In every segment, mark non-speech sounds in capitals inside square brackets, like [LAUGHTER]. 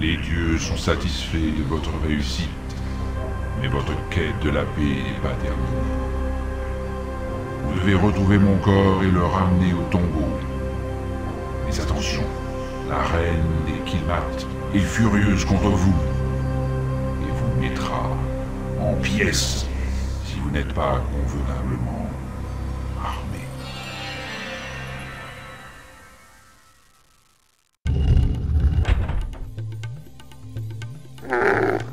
Les dieux sont satisfaits de votre réussite, mais votre quête de la paix n'est pas terminée. Vous devez retrouver mon corps et le ramener au tombeau. Mais attention, la reine des Kilmat est furieuse contre vous et vous mettra en pièces si vous n'êtes pas convenablement Grrrr.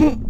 Hmph! [LAUGHS]